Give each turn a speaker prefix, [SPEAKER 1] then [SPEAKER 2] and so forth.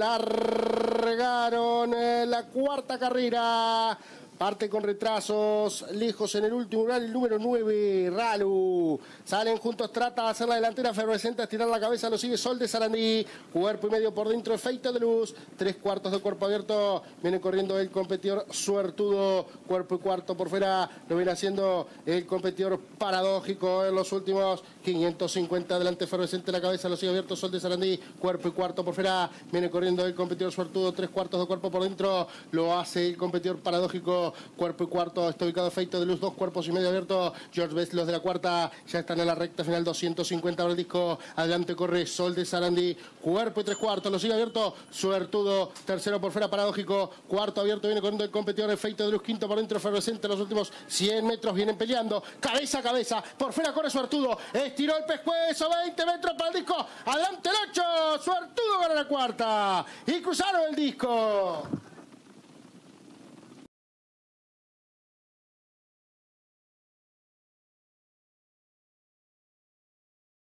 [SPEAKER 1] largaron eh, la cuarta carrera. Parte con retrasos, lejos en el último lugar, el número 9, Ralu. Salen juntos, trata de hacer la delantera efervescente, estirar la cabeza, lo sigue Sol de Sarandí. Cuerpo y medio por dentro, efecto de luz. Tres cuartos de cuerpo abierto. Viene corriendo el competidor suertudo. Cuerpo y cuarto por fuera. Lo viene haciendo el competidor paradójico en los últimos 550. Delante efervescente la cabeza, lo sigue abierto Sol de Sarandí. Cuerpo y cuarto por fuera. Viene corriendo el competidor suertudo. Tres cuartos de cuerpo por dentro. Lo hace el competidor paradójico cuerpo y cuarto, está ubicado efecto de luz, dos cuerpos y medio abierto. George Best, los de la cuarta, ya están en la recta final, 250 ahora el disco. Adelante corre Sol de Sarandí, cuerpo y tres cuartos, lo sigue abierto. Suertudo, tercero por fuera, paradójico. Cuarto abierto, viene con el competidor, efecto de luz, quinto por dentro, efervescente. Los últimos 100 metros vienen peleando, cabeza a cabeza. Por fuera corre Suertudo, estiró el pescuezo, 20 metros para el disco. Adelante el 8, Suertudo para la cuarta. Y cruzaron el disco.